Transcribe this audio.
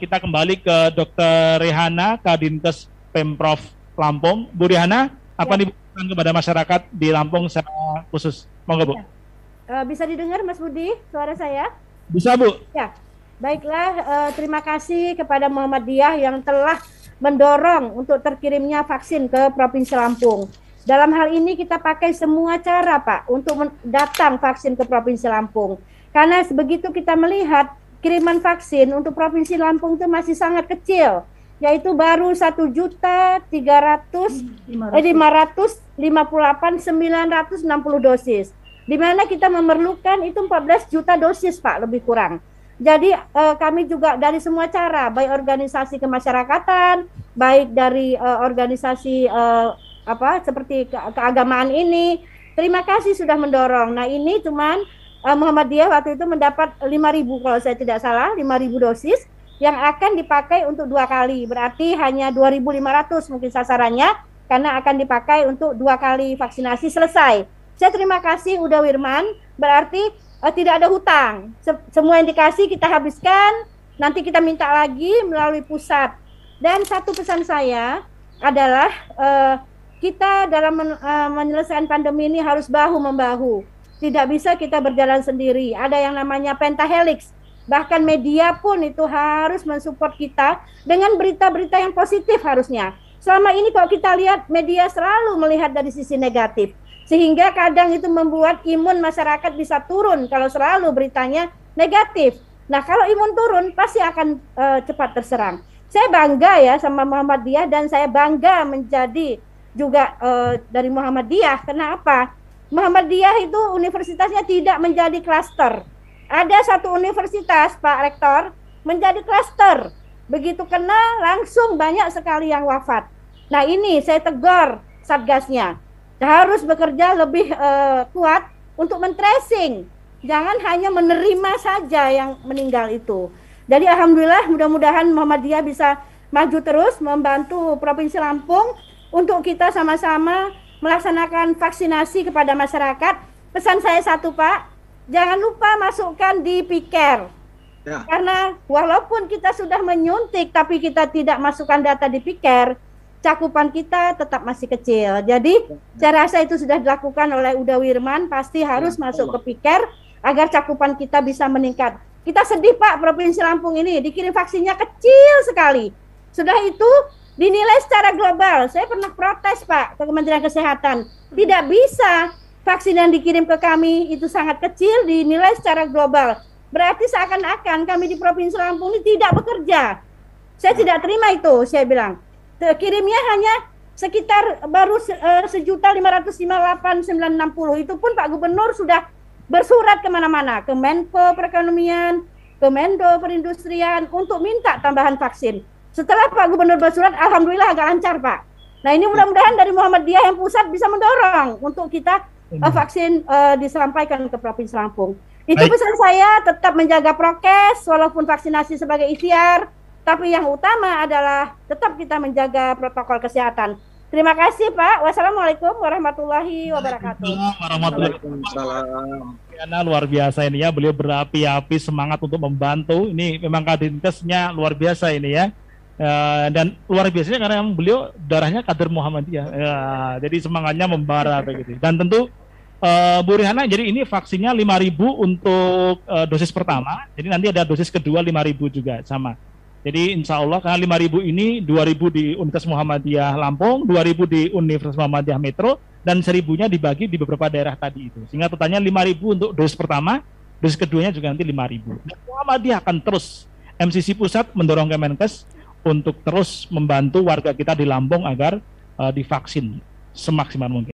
Kita kembali ke Dr. Rehana, Kadinkes Pemprov Lampung. Bu Rehana, apa ya. dibutuhkan kepada masyarakat di Lampung secara khusus? Monggo Bu. Ya. Uh, bisa didengar Mas Budi suara saya? Bisa Bu. Ya, baiklah. Uh, terima kasih kepada Muhammadiyah yang telah mendorong untuk terkirimnya vaksin ke Provinsi Lampung. Dalam hal ini kita pakai semua cara Pak untuk datang vaksin ke Provinsi Lampung. Karena begitu kita melihat kiriman vaksin untuk Provinsi Lampung itu masih sangat kecil, yaitu baru satu juta tiga ratus eh, lima ratus lima puluh delapan sembilan ratus enam puluh dosis, di mana kita memerlukan itu 14 juta dosis Pak lebih kurang. Jadi eh, kami juga dari semua cara, baik organisasi kemasyarakatan, baik dari eh, organisasi eh, apa seperti ke keagamaan ini, terima kasih sudah mendorong. Nah ini cuman uh, Muhammadiyah waktu itu mendapat 5.000 kalau saya tidak salah 5.000 dosis yang akan dipakai untuk dua kali. Berarti hanya 2.500 mungkin sasarannya karena akan dipakai untuk dua kali vaksinasi selesai. Saya terima kasih Uda Wirman. Berarti uh, tidak ada hutang. Se semua yang dikasih kita habiskan. Nanti kita minta lagi melalui pusat. Dan satu pesan saya adalah uh, kita dalam men uh, menyelesaikan pandemi ini harus bahu membahu tidak bisa kita berjalan sendiri. Ada yang namanya pentahelix. Bahkan media pun itu harus mensupport kita dengan berita-berita yang positif harusnya. Selama ini kalau kita lihat media selalu melihat dari sisi negatif. Sehingga kadang itu membuat imun masyarakat bisa turun kalau selalu beritanya negatif. Nah, kalau imun turun pasti akan uh, cepat terserang. Saya bangga ya sama Muhammadiyah dan saya bangga menjadi juga uh, dari Muhammadiyah. Kenapa? Muhammadiyah itu universitasnya tidak menjadi klaster. Ada satu universitas, Pak Rektor, menjadi klaster. Begitu kena, langsung banyak sekali yang wafat. Nah ini saya tegur satgasnya. Harus bekerja lebih uh, kuat untuk men-tracing. Jangan hanya menerima saja yang meninggal itu. Jadi alhamdulillah mudah-mudahan Muhammadiyah bisa maju terus membantu Provinsi Lampung untuk kita sama-sama melaksanakan vaksinasi kepada masyarakat. Pesan saya satu Pak, jangan lupa masukkan di piker. Ya. Karena walaupun kita sudah menyuntik tapi kita tidak masukkan data di piker, cakupan kita tetap masih kecil. Jadi ya. saya rasa itu sudah dilakukan oleh Uda Wirman, pasti harus ya, masuk ke piker agar cakupan kita bisa meningkat. Kita sedih Pak, Provinsi Lampung ini dikirim vaksinnya kecil sekali. Sudah itu dinilai secara global. Saya pernah protes Pak ke Kementerian Kesehatan. Tidak bisa vaksin yang dikirim ke kami itu sangat kecil dinilai secara global. Berarti seakan-akan kami di Provinsi Lampung ini tidak bekerja. Saya tidak terima itu, saya bilang. Kirimnya hanya sekitar baru eh, sejuta lima ratus lima delapan sembilan enam puluh itu pun Pak Gubernur sudah bersurat ke mana-mana ke Menko Perekonomian, ke Mendo Perindustrian untuk minta tambahan vaksin. Setelah Pak Gubernur bersurat, alhamdulillah agak lancar Pak. Nah ini mudah-mudahan dari Muhammadiyah yang pusat bisa mendorong untuk kita uh, vaksin uh, disampaikan ke Provinsi Lampung. Itu Baik. pesan saya tetap menjaga prokes walaupun vaksinasi sebagai ikhtiar, tapi yang utama adalah tetap kita menjaga protokol kesehatan. Terima kasih Pak. Wassalamualaikum warahmatullahi wabarakatuh. Warahmatullahi wabarakatuh. luar biasa ini ya. Beliau berapi-api semangat untuk membantu. Ini memang kadinkesnya luar biasa ini ya. Uh, dan luar biasanya karena beliau darahnya kader Muhammadiyah. Ya, jadi semangatnya membara begitu. Dan tentu uh, Bu Rihana, jadi ini vaksinnya 5.000 untuk uh, dosis pertama. Jadi nanti ada dosis kedua 5.000 juga sama. Jadi insya Allah karena 5.000 ini 2.000 di Universitas Muhammadiyah Lampung, 2.000 di Universitas Muhammadiyah Metro, dan 1.000-nya dibagi di beberapa daerah tadi itu. Sehingga totalnya 5.000 untuk dosis pertama, dosis keduanya juga nanti 5.000. Dan Muhammadiyah akan terus MCC Pusat mendorong Kemenkes untuk terus membantu warga kita di Lampung agar uh, divaksin semaksimal mungkin.